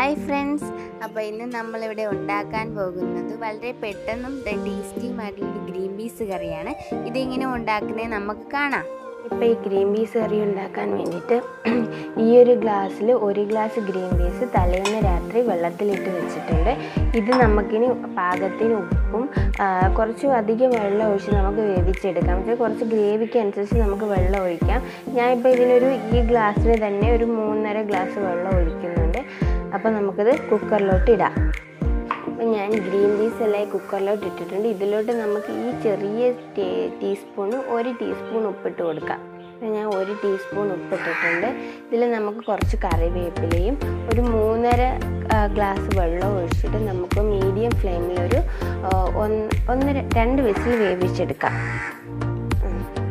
Hi friends അപ്പോൾ ഇന്ന് നമ്മളിവിടെ ഉണ്ടാക്കാൻ പോകുന്നത് വളരെ പെട്ടെന്നും ടേസ്റ്റിയുമായിട്ടുള്ളൊരു ഗ്രീൻ പീസ് കറിയാണ്. ഇതിങ്ങനെ ഉണ്ടാക്കുന്നത് നമുക്ക് കാണാം. ഇപ്പോൾ ഈ ഗ്രീൻ പീസ് കറി ഉണ്ടാക്കാൻ വേണ്ടിയിട്ട് ഈ ഒരു ഗ്ലാസ്സിൽ ഒരു ഗ്ലാസ് ഗ്രീൻ പീസ് തലേന്ന് രാത്രി വെള്ളത്തിലിട്ട് വെച്ചിട്ടുണ്ട്. ഇത് നമുക്കിനി പാകത്തിന് ഉപ്പും കുറച്ച് അധികം വെള്ളം ഒഴിച്ച് നമുക്ക് വേവിച്ചെടുക്കാം. പക്ഷേ കുറച്ച് ഗ്രേവിക്ക് അനുസരിച്ച് നമുക്ക് വെള്ളം ഒഴിക്കാം. ഞാനിപ്പോൾ ഇതിനൊരു ഈ ഗ്ലാസ്സിൽ തന്നെ ഒരു മൂന്നര ഗ്ലാസ് വെള്ളം ഒഴിക്കുന്നുണ്ട് അപ്പോൾ നമുക്കിത് കുക്കറിലോട്ട് ഇടാം അപ്പം ഞാൻ ഗ്രീൻ പീസ് എല്ലാം കുക്കറിലോട്ട് ഇട്ടിട്ടുണ്ട് ഇതിലോട്ട് നമുക്ക് ഈ ചെറിയ ടീസ്പൂൺ ഒരു ടീസ്പൂൺ ഉപ്പിട്ട് കൊടുക്കാം. ഞാൻ ഒരു ടീസ്പൂൺ ഉപ്പിട്ടിട്ടുണ്ട്. ഇതിൽ നമുക്ക് കുറച്ച് കറിവേപ്പിലയും ഒരു മൂന്നര ഗ്ലാസ് വെള്ളം ഒഴിച്ചിട്ട് നമുക്ക് മീഡിയം ഫ്ലെയിമിലൊരു ഒരു ഒന്ന് ഒന്നര രണ്ട് വിസിൽ വേവിച്ചെടുക്കാം.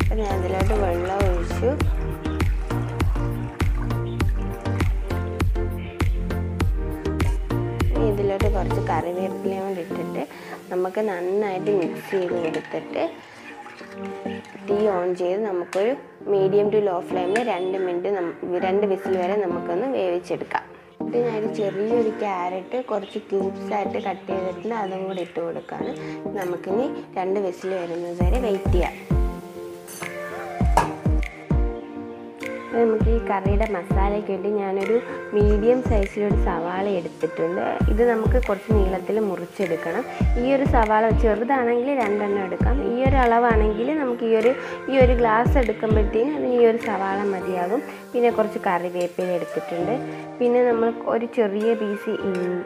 അപ്പം ഞാൻ ഇതിലോട്ട് വെള്ളം ഒഴിച്ചു. ഇനി ഇതിലോട്ട് കുറച്ച് കറിവേപ്പിലയും ഇട്ടിട്ട് നമുക്ക് നന്നായിട്ട് മിക്സ് ചെയ്ത് കൊടുത്തിട്ട് തീ ഓൺ ചെയ്ത് നമുക്കൊരു മീഡിയം ടു ലോ ഫ്ലെയിമിൽ രണ്ട് മിനിറ്റ് രണ്ട് വിസിൽ വരെ നമുക്കൊന്ന് വേവിച്ചെടുക്കാം. എന്നിട്ട് ഞാനൊരു ചെറിയൊരു ക്യാരറ്റ് കുറച്ച് ക്യൂബ്സ് ആയിട്ട് കട്ട് ചെയ്തിട്ടുണ്ട്. അതും കൂടി ഇട്ട് കൊടുക്കാണ്. നമുക്കിനി രണ്ട് വിസിൽ വരുന്നത് വരെ വെയിറ്റ് ചെയ്യാം. നമുക്ക് ഈ കറിയുടെ മസാലയ്ക്ക് വേണ്ടി ഞാനൊരു മീഡിയം സൈസിലൊരു സവാള എടുത്തിട്ടുണ്ട്. ഇത് നമുക്ക് കുറച്ച് നീളത്തിൽ മുറിച്ചെടുക്കണം. ഈ ഒരു സവാള ചെറുതാണെങ്കിൽ രണ്ടെണ്ണം എടുക്കാം. ഈ ഒരു അളവാണെങ്കിൽ നമുക്ക് ഈ ഒരു ഈ ഒരു ഗ്ലാസ് എടുക്കുമ്പോഴത്തേക്കും അതിന് ഈ ഒരു സവാള മതിയാകും. പിന്നെ കുറച്ച് കറിവേപ്പില എടുത്തിട്ടുണ്ട്. പിന്നെ നമ്മൾ ഒരു ചെറിയ പീസ്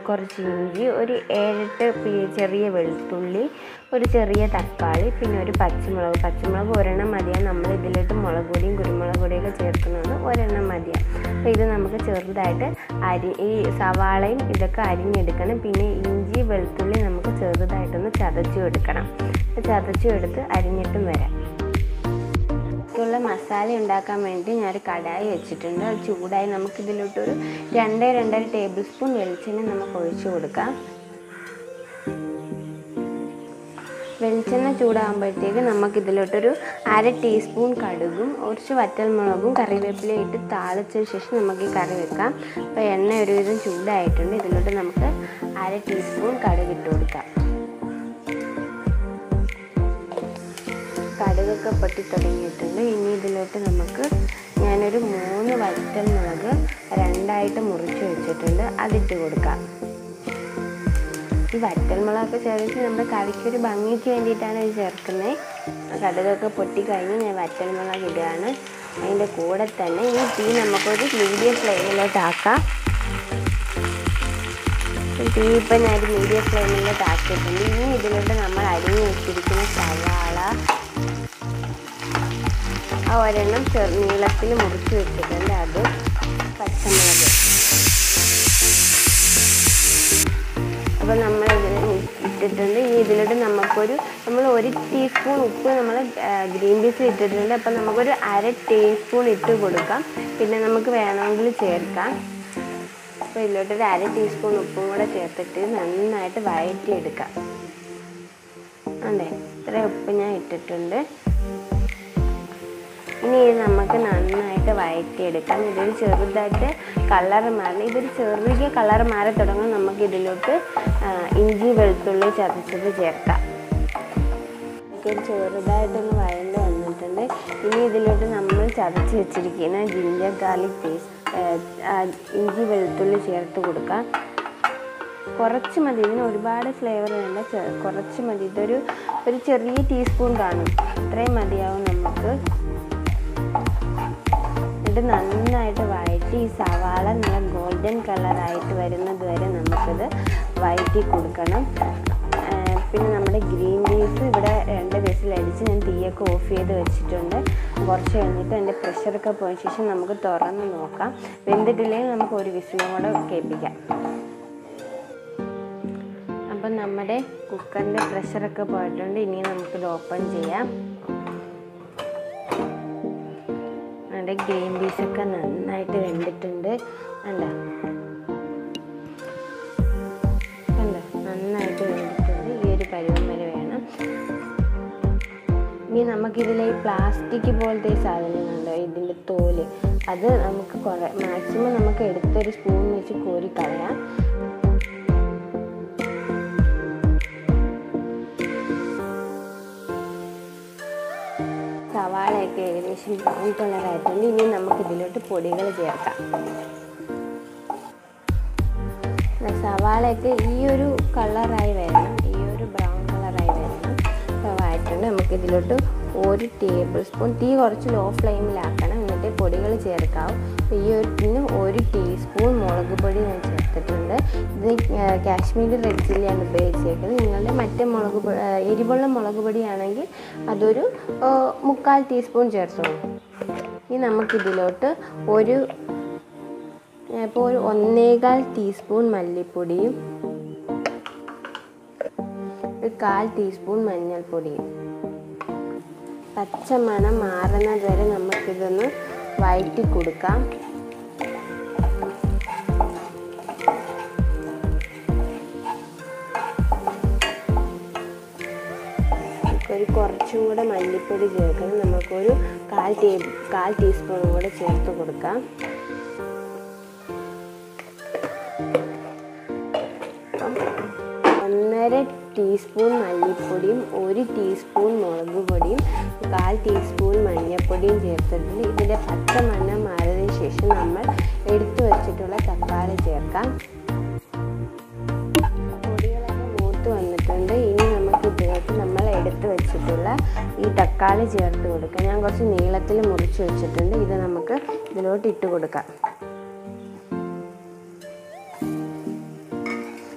കുറച്ച് ഇഞ്ചി ഒരു ഏഴെട്ട് ചെറിയ വെളുത്തുള്ളി ഒരു ചെറിയ തക്കാളി പിന്നെ ഒരു പച്ചമുളക്. പച്ചമുളക് ഒരെണ്ണം മതിയാണ് നമ്മൾ ഇതിലോട്ട് മുളക് പൊടിയും കുരുമുളക് പൊടിയൊക്കെ ചേർക്കുന്നത് ഒരെണ്ണം മതിയാണ് അപ്പോൾ ഇത് നമുക്ക് ചെറുതായിട്ട് അരി ഈ സവാളയും ഇതൊക്കെ അരിഞ്ഞെടുക്കണം. പിന്നെ ഇഞ്ചി വെളുത്തുള്ളി നമുക്ക് ചെറുതായിട്ടൊന്ന് ചതച്ചു എടുക്കണം. ചതച്ചു എടുത്ത് അരിഞ്ഞിട്ടും വരാം. ുള്ള മസാല ഉണ്ടാക്കാൻ വേണ്ടി ഞാനൊരു കടായി വെച്ചിട്ടുണ്ട്. അത് ചൂടായി നമുക്കിതിലോട്ടൊരു രണ്ട് രണ്ടര ടേബിൾ സ്പൂൺ വെളിച്ചെണ്ണ നമുക്ക് ഒഴിച്ചു കൊടുക്കാം. വെളിച്ചെണ്ണ ചൂടാകുമ്പോഴത്തേക്ക് നമുക്കിതിലോട്ടൊരു അര ടീസ്പൂൺ കടുകും കുറച്ച് വറ്റൽമുളകും കറിവേപ്പിലയും ഇട്ട് താളിച്ചതിന് ശേഷം നമുക്ക് ഈ കറി വെക്കാം. അപ്പോൾ എണ്ണ ഒരുവിധം ചൂടായിട്ടുണ്ട്. ഇതിലോട്ട് നമുക്ക് അര ടീസ്പൂൺ കടുക് ഇട്ട് കൊടുക്കാം. കടുകൊക്കെ പൊട്ടി തുടങ്ങിയിട്ടുണ്ട്. ഇനി ഇതിലോട്ട് നമുക്ക് ഞാനൊരു മൂന്ന് വറ്റൽ മുളക് രണ്ടായിട്ട് മുറിച്ച് വെച്ചിട്ടുണ്ട്. അതിട്ട് കൊടുക്കാം. ഈ വറ്റൽ വറ്റൽമുളകൊക്കെ ചേർത്ത് നമ്മൾ കറിക്കൊരു ഭംഗിക്ക് വേണ്ടിയിട്ടാണ് ഇത് ചേർക്കുന്നത് കടുകൊക്കെ പൊട്ടി കഴിഞ്ഞ് ഞാൻ വറ്റൽമുളക് ഇടുകയാണ്. അതിന്റെ കൂടെ തന്നെ ഈ തീ നമുക്കൊരു മീഡിയം ഫ്ലെയിമിലോട്ടാക്കാം തീ ഇപ്പം ഞാനൊരു മീഡിയം ഫ്ലെയിമിലോട്ടാക്കിയിട്ടുണ്ട് ഇനി ഇതിലോട്ട് നമ്മൾ അരിഞ്ഞു വെച്ചിരിക്കുന്ന സവാള ആ ഒരെണ്ണം നീളത്തിൽ മുറിച്ച് വെച്ചിട്ടുണ്ട്. അത് പച്ചമുളക്. അപ്പോൾ നമ്മൾ ഇതിന് ഇട്ടിട്ടുണ്ട്. ഇനി ഇതിലോട്ട് നമുക്കൊരു നമ്മൾ ഒരു ടീസ്പൂൺ ഉപ്പ് നമ്മൾ ഗ്രീൻ പീസ് ഇട്ടിട്ടുണ്ട്. അപ്പോൾ നമുക്കൊരു അര ടീസ്പൂൺ ഇട്ട് കൊടുക്കാം. പിന്നെ നമുക്ക് വേണമെങ്കിൽ ചേർക്കാം. അപ്പോൾ ഇതിലോട്ടൊരു അര ടീസ്പൂൺ ഉപ്പും കൂടെ ചേർത്തിട്ട് നന്നായിട്ട് വഴറ്റിയെടുക്കാം. അതെ ഇത്ര ഉപ്പ് ഞാൻ ഇട്ടിട്ടുണ്ട്. ഇനി നമുക്ക് നന്നായിട്ട് വഴറ്റിയെടുക്കാം ഇതൊരു ചെറുതായിട്ട് കളർ മാറണം. ഇതൊരു ചെറിയ കളർ മാറി തുടങ്ങും. നമുക്ക് ഇതിലോട്ട് ഇഞ്ചി വെളുത്തുള്ളി ചതച്ചത് ചേർക്കാം. ഇതൊരു ചെറുതായിട്ടൊന്ന് വഴണ്ട് വന്നിട്ടുണ്ട്. ഇനി ഇതിലോട്ട് നമ്മൾ ചതച്ച് വെച്ചിരിക്കുന്ന ജിഞ്ചർ ഗാർലിക് പേസ്റ്റ് ഇഞ്ചി വെളുത്തുള്ളി ചേർത്ത് കൊടുക്കാം. കുറച്ച് മതി. ഇതിന് ഒരുപാട് ഫ്ലേവർ വേണ്ട. കുറച്ച് മതി. ഇതൊരു ഒരു ചെറിയ ടീസ്പൂൺ കാണും. ഇത്രയും മതിയാവും നമുക്ക്. എന്നിട്ട് നന്നായിട്ട് വഴറ്റി ഈ സവാള നല്ല ഗോൾഡൻ കളറായിട്ട് വരുന്നത് വരെ നമുക്കത് വഴറ്റി കൊടുക്കണം. പിന്നെ നമ്മുടെ ഗ്രീൻ പീസ് ഇവിടെ രണ്ട് വിസിലടിച്ച് ഞാൻ തീയൊക്കെ ഓഫ് ചെയ്ത് വെച്ചിട്ടുണ്ട്. കുറച്ച് കഴിഞ്ഞിട്ട് അതിന്റെ പ്രഷറൊക്കെ പോയ ശേഷം നമുക്ക് തുറന്ന് നോക്കാം. വെന്തിട്ടില്ലെങ്കിൽ നമുക്ക് ഒരു വിസിലും കൂടെ കേൾപ്പിക്കാം. അപ്പം നമ്മുടെ കുക്കറിന്റെ പ്രഷറൊക്കെ പോയിട്ടുണ്ട്. ഇനി നമുക്കിത് ഓപ്പൺ ചെയ്യാം. നമ്മുടെ ഗ്രീൻ പീസൊക്കെ നന്നായിട്ട് വെന്തിട്ടുണ്ട്. കണ്ടോ? കണ്ടോ? നന്നായിട്ട് വെന്തിട്ടുണ്ട്. ഈ ഒരു പരുവം വരെ വേണം. ഇനി നമുക്കിതിൽ ഈ പ്ലാസ്റ്റിക് പോലത്തെ ഈ സാധനങ്ങളുണ്ടോ ഇതിന്റെ തോൽ. അത് നമുക്ക് കുറേ മാക്സിമം നമുക്ക് എടുത്തൊരു സ്പൂൺ വെച്ച് കോരി കളയാം. സവാളയൊക്കെ ഏകദേശം ബ്രൗൺ കളറായിട്ടുണ്ട് ഇനി നമുക്ക് ഇതിലോട്ട് പൊടികൾ ചേർക്കാം. സവാളയൊക്കെ ഈ ഒരു കളറായി വരണം. ഈ ഒരു ബ്രൗൺ കളറായി വരണം. ആയിട്ടുണ്ട് നമുക്ക് ഇതിലോട്ട് ഒരു ടേബിൾ സ്പൂൺ തീ കുറച്ച് ലോ ഫ്ലെയിമിലാക്കണം. എന്നിട്ട് പൊടികൾ ചേർക്കാവും. ഈ ഒരു ഒരു ടീസ്പൂൺ മുളക് പൊടി ഞാൻ ചേർത്തിട്ടുണ്ട്. ഇത് കാശ്മീരി റെഡ് ചില്ലിയാണ് ഉപയോഗിച്ചേക്കുന്നത്. നിങ്ങളുടെ മറ്റേ മുളക് എരിവുള്ള മുളക് പൊടിയാണെങ്കിൽ അതൊരു മുക്കാൽ ടീസ്പൂൺ ചേർത്തോളൂ. ഇനി നമുക്കിതിലോട്ട് ഒരു ഇപ്പോൾ ഒരു ഒന്നേകാൽ ടീസ്പൂൺ മല്ലിപ്പൊടിയും ഒരു കാൽ ടീസ്പൂൺ മഞ്ഞൾപ്പൊടിയും. പച്ചമണം മാറുന്നത് വരെ നമുക്കിതൊന്ന് വഴറ്റി കൊടുക്കാം കുറച്ചും കൂടെ മല്ലിപ്പൊടി ചേർക്കണം. നമുക്കൊരു കാൽ ടേബിൾ കാൽ ടീസ്പൂണും കൂടെ ചേർത്ത് കൊടുക്കാം. ഒന്നര ടീസ്പൂൺ മല്ലിപ്പൊടിയും ഒരു ടീസ്പൂൺ മുളക് പൊടിയും കാൽ ടീസ്പൂൺ മഞ്ഞൾപ്പൊടിയും ചേർത്തിട്ടുണ്ട്. ഇതിന്റെ പച്ച മണം മാറിയതിന് ശേഷം നമ്മൾ എടുത്തു വച്ചിട്ടുള്ള തക്കാളി ചേർക്കാം. വെച്ചിട്ടുള്ള ഈ തക്കാളി ചേർത്ത് കൊടുക്കുക ഞാൻ കുറച്ച് നീളത്തിൽ മുറിച്ച് വെച്ചിട്ടുണ്ട്. ഇത് നമുക്ക് ഇതിലോട്ട് ഇട്ട് കൊടുക്കാം.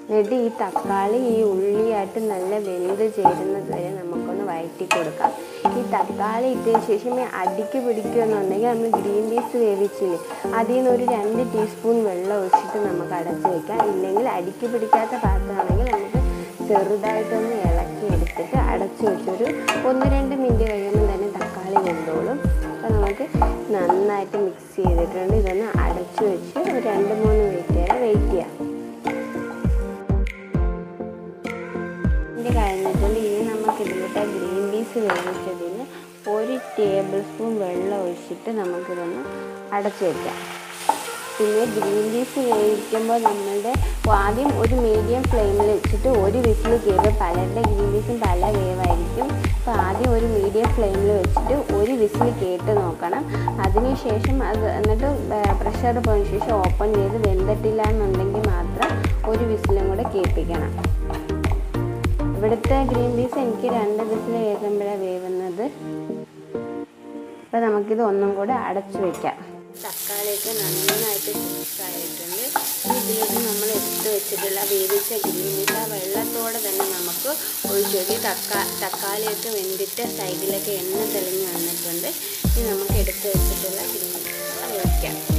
എന്നിട്ട് ഈ തക്കാളി ഈ ഉള്ളിയായിട്ട് നല്ല വെന്ത് ചേരുന്നത് വരെ നമുക്കൊന്ന് വഴറ്റി കൊടുക്കാം. ഈ തക്കാളി ഇട്ടതിന് ശേഷം അടിക്ക് പിടിക്കുകയെന്നുണ്ടെങ്കിൽ നമ്മൾ ഗ്രീൻ പീസ് വേവിച്ചില്ലേ അതിൽ നിന്ന് ഒരു രണ്ട് ടീസ്പൂൺ വെള്ളം ഒഴിച്ചിട്ട് നമുക്ക് അടച്ച് വയ്ക്കാം ഇല്ലെങ്കിൽ അടിക്ക് പിടിക്കാത്ത പാത്രമാണെങ്കിൽ നമുക്ക് ചെറുതായിട്ടൊന്ന് ഇളക്കി എടുത്തിട്ട് അടച്ച് വെച്ചൊരു ഒന്ന് രണ്ട് മിനിറ്റ് കഴിയുമ്പോൾ തന്നെ തക്കാളി വെന്തോളും. അപ്പോൾ നമുക്ക് നന്നായിട്ട് മിക്സ് ചെയ്തിട്ടുണ്ട്. ഇതൊന്ന് അടച്ചു വെച്ച് ഒരു രണ്ട് മൂന്ന് മിനിറ്റ് വരെ വെയിറ്റ് ചെയ്യാം. കഴിഞ്ഞിട്ടുണ്ട്. ഇനി നമുക്ക് ഇതിലോട്ട് ഗ്രീൻ പീസ് വേവിച്ചതിന് ഒരു ടേബിൾ സ്പൂൺ വെള്ളം ഒഴിച്ചിട്ട് നമുക്കിതൊന്ന് അടച്ചു വയ്ക്കാം പിന്നെ ഗ്രീൻ പീസ് വേവിക്കുമ്പോൾ നമ്മളുടെ ആദ്യം ഒരു മീഡിയം ഫ്ലെയിമിൽ വെച്ചിട്ട് ഒരു വിസിൽ കയറുമ്പോൾ പലരുടെ ഗ്രീൻ പീസും പല വേവായിരിക്കും അപ്പോൾ ആദ്യം ഒരു മീഡിയം ഫ്ലെയിമിൽ വെച്ചിട്ട് ഒരു വിസിൽ കേട്ട് നോക്കണം. അതിനുശേഷം അത് എന്നിട്ട് പ്രഷർ പോയതിന് ശേഷം ഓപ്പൺ ചെയ്ത് വെന്തിട്ടില്ല എന്നുണ്ടെങ്കിൽ മാത്രം ഒരു വിസിലും കൂടെ കേൾപ്പിക്കണം. ഇവിടുത്തെ ഗ്രീൻ പീസ് എനിക്ക് രണ്ട് വിസിൽ കേൾക്കുമ്പോഴാണ് വേവുന്നത്. അപ്പോൾ നമുക്കിത് ഒന്നും കൂടെ അടച്ചു വെക്കാം. തക്കാളിയൊക്കെ നന്നായിട്ട് കുക്കായിട്ടുണ്ട് ഇതിലേക്ക് നമ്മൾ എടുത്ത് വെച്ചിട്ടുള്ള വേവിച്ച ഗ്രീൻ വെള്ളത്തോടെ തന്നെ നമുക്ക് ഒഴിച്ചൊഴി തക്കാ തക്കാളിയൊക്കെ വെന്തിട്ട് സൈഡിലൊക്കെ എണ്ണ തെളിഞ്ഞ് വന്നിട്ടുണ്ട്. ഇനി നമുക്ക് എടുത്ത് വെച്ചിട്ടുള്ള ഗ്രീൻ പീസ് ഒഴിക്കാം.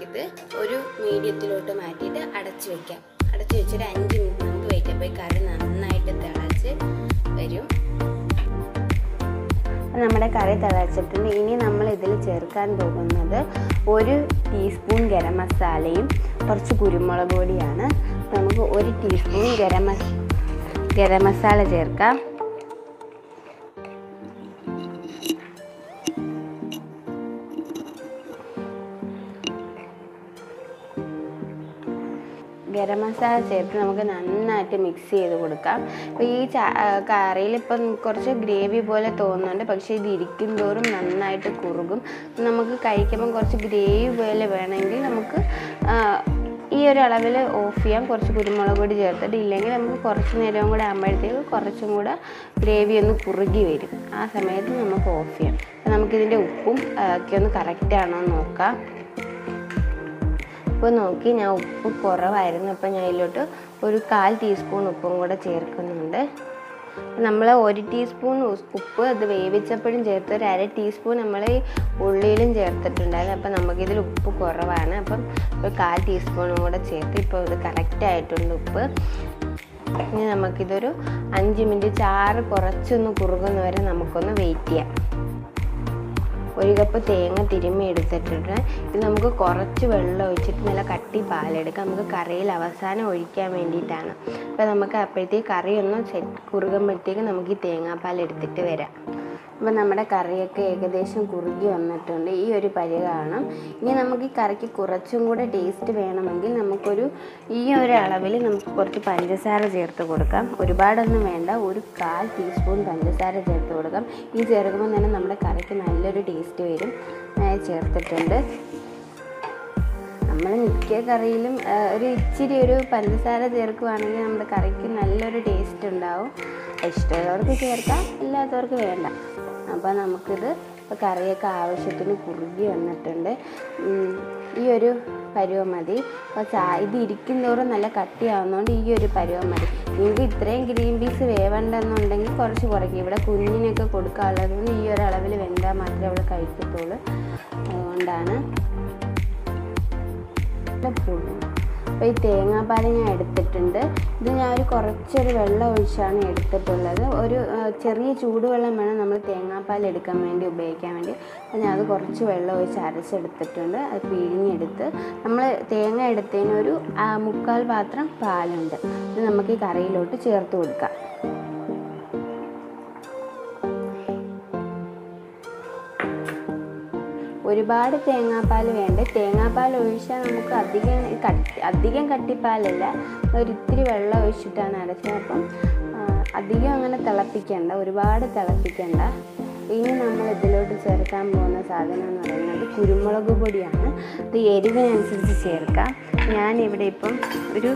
ഇനി ഒരു മീഡിയത്തിലോട്ട് മാറ്റിയിട്ട് അടച്ചു വെക്കാം. അടച്ചു വെച്ചൊരു അഞ്ച് മിനിറ്റ് നമുക്ക് വെയിറ്റ് അപ്പോൾ കറി നന്നായിട്ട് തിളച്ച് വരും. നമ്മുടെ കറി തിളച്ചിട്ടുണ്ട്. ഇനി നമ്മൾ ഇതിൽ ചേർക്കാൻ പോകുന്നത് ഒരു ടീസ്പൂൺ ഗരം മസാലയും കുറച്ച് കുരുമുളക് പൊടിയാണ്. നമുക്ക് ഒരു ടീസ്പൂൺ ഗരം ഗരം മസാല ചേർക്കാം. ഗരം മസാല ചേർത്ത് നമുക്ക് നന്നായിട്ട് മിക്സ് ചെയ്ത് കൊടുക്കാം. അപ്പോൾ ഈ കറിയിൽ ഇപ്പം കുറച്ച് ഗ്രേവി പോലെ തോന്നുന്നുണ്ട്. പക്ഷേ ഇത് ഇരിക്കും തോറും നന്നായിട്ട് കുറുകും. നമുക്ക് കഴിക്കുമ്പം കുറച്ച് ഗ്രേവി പോലെ വേണമെങ്കിൽ നമുക്ക് ഈ ഒരു അളവിൽ ഓഫ് ചെയ്യാം. കുറച്ച് കുരുമുളക് പൊടി ചേർത്തിട്ട് ഇല്ലെങ്കിൽ നമുക്ക് കുറച്ച് നേരം കൂടെ ആകുമ്പോഴത്തേക്ക് കുറച്ചും കൂടെ ഗ്രേവി ഒന്ന് കുറുകി വരും. ആ സമയത്ത് നമുക്ക് ഓഫ് ചെയ്യാം. നമുക്കിതിന്റെ ഉപ്പും ഒക്കെ ഒന്ന് കറക്റ്റ് ആണോ എന്ന് നോക്കാം. ഉപ്പ് നോക്കി ഞാൻ ഉപ്പ് കുറവായിരുന്നു. അപ്പം ഞാൻ ഇതിലോട്ട് ഒരു കാൽ ടീസ്പൂൺ ഉപ്പും കൂടെ ചേർക്കുന്നുണ്ട്. നമ്മൾ ഒരു ടീസ്പൂൺ ഉപ്പ് അത് വേവിച്ചപ്പോഴും ചേർത്ത് ഒരു അര ടീസ്പൂൺ നമ്മൾ ഉള്ളിയിലും ചേർത്തിട്ടുണ്ടായിരുന്നു. അപ്പം നമുക്കിതിൽ ഉപ്പ് കുറവാണ്. അപ്പം ഒരു കാൽ ടീസ്പൂണും കൂടെ ചേർത്ത് ഇപ്പോൾ ഇത് കറക്റ്റ് ആയിട്ടുണ്ട് ഉപ്പ്. ഇനി നമുക്കിതൊരു അഞ്ച് മിനിറ്റ് ചാറ് കുറച്ചൊന്ന് കുറുകുന്നവരെ നമുക്കൊന്ന് വെയിറ്റ് ചെയ്യാം. ഒരു കപ്പ് തേങ്ങ തിരുമ്മി എടുത്തിട്ടിട്ട് ഇത് നമുക്ക് കുറച്ച് വെള്ളം ഒഴിച്ചിട്ട് നല്ല കട്ടി പാലെടുക്കാം. നമുക്ക് കറിയിൽ അവസാനം ഒഴിക്കാൻ വേണ്ടിയിട്ടാണ്. അപ്പോൾ നമുക്ക് അപ്പോഴത്തേക്ക് കറിയൊന്നും ഒന്ന് കുറുകുമ്പോഴത്തേക്ക് നമുക്ക് ഈ തേങ്ങാപ്പാൽ എടുത്തിട്ട് വരാം. അപ്പോൾ നമ്മുടെ കറിയൊക്കെ ഏകദേശം കുറുകി വന്നിട്ടുണ്ട്. ഈ ഒരു പരികാണ്. ഇനി നമുക്ക് ഈ കറിക്ക് കുറച്ചും കൂടെ ടേസ്റ്റ് വേണമെങ്കിൽ നമുക്കൊരു ഈ ഒരു അളവിൽ നമുക്ക് കുറച്ച് പഞ്ചസാര ചേർത്ത് കൊടുക്കാം. ഒരുപാടൊന്നും വേണ്ട. ഒരു കാൽ ടീസ്പൂൺ പഞ്ചസാര ചേർത്ത് കൊടുക്കാം. ഈ ചേർക്കുമ്പോൾ തന്നെ നമ്മുടെ കറിക്ക് നല്ലൊരു ടേസ്റ്റ് വരും. ചേർത്തിട്ടുണ്ട്. നമ്മൾ മിക്ക കറിയിലും ഒരു ഇച്ചിരി ഒരു പഞ്ചസാര ചേർക്കുവാണെങ്കിൽ നമ്മുടെ കറിക്ക് നല്ലൊരു ടേസ്റ്റ് ഉണ്ടാവും. ഇഷ്ടമുള്ളവർക്ക് ചേർക്കാം ഇല്ലാത്തവർക്ക് വേണ്ട. അപ്പോൾ നമുക്കിത് കറിയൊക്കെ ആവശ്യത്തിന് കുറുകി വന്നിട്ടുണ്ട്. ഈ ഒരു പരുവം മതി. അപ്പോൾ ചാ ഇത് ഇരിക്കുന്നതോറും നല്ല കട്ടിയാവുന്നതുകൊണ്ട് ഈ ഒരു പരുവം മതി. നിങ്ങൾക്ക് ഇത്രയും ഗ്രീൻ പീസ് വേവണ്ടെന്നുണ്ടെങ്കിൽ കുറച്ച് കുറയ്ക്കും. ഇവിടെ കുഞ്ഞിനൊക്കെ കൊടുക്കാനുള്ളത് കൊണ്ട് ഈ ഒരു അളവിൽ വെന്താൽ മാത്രമേ അവൾ കഴിക്കത്തുള്ളൂ. അതുകൊണ്ടാണ്. പുളി. അപ്പോൾ ഈ തേങ്ങാപ്പാൽ ഞാൻ എടുത്തിട്ടുണ്ട്. ഇത് ഞാൻ ഒരു കുറച്ചൊരു വെള്ളം ഒഴിച്ചാണ് എടുത്തിട്ടുള്ളത്. ഒരു ചെറിയ ചൂടുവെള്ളം വേണം നമ്മൾ തേങ്ങാപ്പാൽ എടുക്കാൻ വേണ്ടി ഉപയോഗിക്കാൻ വേണ്ടി. അപ്പോൾ ഞാൻ അത് കുറച്ച് വെള്ളം ഒഴിച്ച് അരച്ചെടുത്തിട്ടുണ്ട്. അത് പിഴിഞ്ഞെടുത്ത് നമ്മൾ തേങ്ങ എടുത്തതിന് ഒരു ആ, മുക്കാൽ പാത്രം പാലുണ്ട്. ഇത് നമുക്ക് ഈ കറിയിലോട്ട് ചേർത്ത് കൊടുക്കാം. ഒരുപാട് തേങ്ങാപ്പാൽ വേണ്ട. തേങ്ങാപ്പാൽ ഒഴിച്ചാൽ നമുക്ക് അധികം കട്ടി അധികം കട്ടിപ്പാലല്ല ഒരിത്തിരി വെള്ളം ഒഴിച്ചിട്ടാണ് അരച്ചത്. അപ്പം അധികം അങ്ങനെ തിളപ്പിക്കേണ്ട ഒരുപാട് തിളപ്പിക്കേണ്ട. ഇനി നമ്മൾ ഇതിലോട്ട് ചേർക്കാൻ പോകുന്ന സാധനം എന്ന് പറയുന്നത് കുരുമുളക് പൊടിയാണ്. ഇത് എരിവിനനുസരിച്ച് ചേർക്കാം. ഞാനിവിടെ ഇപ്പം ഒരു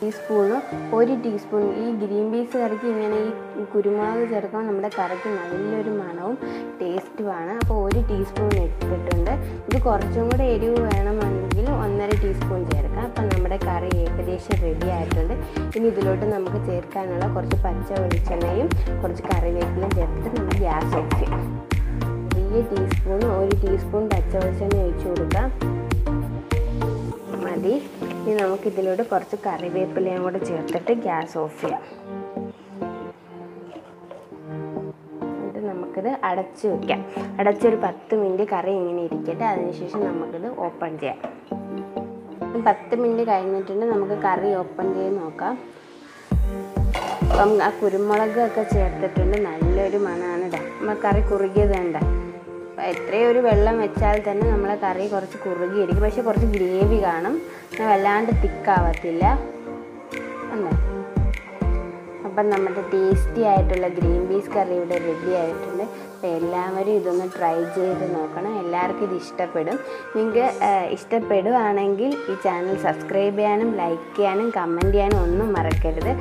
ടീസ്പൂണ് ഒരു ടീസ്പൂൺ. ഈ ഗ്രീൻ പീസ് കറിക്ക് ഇങ്ങനെ ഈ കുരുമുളക് ചേർക്കുമ്പോൾ നമ്മുടെ കറിക്ക് നല്ലൊരു മണവും ടേസ്റ്റുമാണ് അപ്പോൾ ഒരു ടീസ്പൂൺ ഇട്ടിട്ടുണ്ട്. ഇത് കുറച്ചും കൂടെ എരിവ് വേണമെങ്കിൽ ഒന്നര ടീസ്പൂൺ ചേർക്കാം. അപ്പം നമ്മുടെ കറി ഏകദേശം റെഡി ആയിട്ടുണ്ട്. ഇനി ഇതിലോട്ട് നമുക്ക് ചേർക്കാനുള്ള കുറച്ച് പച്ച വെളിച്ചെണ്ണയും കുറച്ച് കറിവേപ്പിലും ചേർത്തിട്ട് നമ്മൾ ഗ്യാസ് ഓഫ് ചെയ്യാം. വലിയ ടീസ്പൂൺ ഒരു ടീസ്പൂൺ പച്ച വെളിച്ചെണ്ണ ഒഴിച്ചു കൊടുക്കാം. മതി. ഇനി നമുക്ക് ഇതിലൂടെ കുറച്ച് കറിവേപ്പിലയും കൂടെ ചേർത്തിട്ട് ഗ്യാസ് ഓഫ് ചെയ്യാം. എന്നിട്ട് നമുക്കിത് അടച്ചു വെക്കാം. അടച്ചൊരു പത്ത് മിനിറ്റ് കറി ഇങ്ങനെ ഇരിക്കട്ടെ. അതിനുശേഷം നമുക്കിത് ഓപ്പൺ ചെയ്യാം. പത്ത് മിനിറ്റ് കഴിഞ്ഞിട്ടുണ്ട്. നമുക്ക് കറി ഓപ്പൺ ചെയ്ത് നോക്കാം. അപ്പം ആ കുരുമുളക് ഒക്കെ ചേർത്തിട്ടുണ്ട്. നല്ലൊരു മണമാണ് ഇടാം നമ്മൾ കറി വേണ്ട അപ്പം എത്രയും ഒരു വെള്ളം വെച്ചാൽ തന്നെ നമ്മളെ കറി കുറച്ച് കുറുകിയിരിക്കും. പക്ഷെ കുറച്ച് ഗ്രേവി കാണും. എന്നാൽ വല്ലാണ്ട് തിക്കാവത്തില്ല. അല്ലേ അപ്പം നമ്മുടെ ടേസ്റ്റി ആയിട്ടുള്ള ഗ്രീൻ പീസ് കറി ഇവിടെ റെഡി ആയിട്ടുണ്ട്. അപ്പോൾ എല്ലാവരും ഇതൊന്ന് ട്രൈ ചെയ്ത് നോക്കണം. എല്ലാവർക്കും ഇത് ഇഷ്ടപ്പെടും. നിങ്ങൾക്ക് ഇഷ്ടപ്പെടുവാണെങ്കിൽ ഈ ചാനൽ സബ്സ്ക്രൈബ് ചെയ്യാനും ലൈക്ക് ചെയ്യാനും കമന്റ് ചെയ്യാനും ഒന്നും മറക്കരുത്.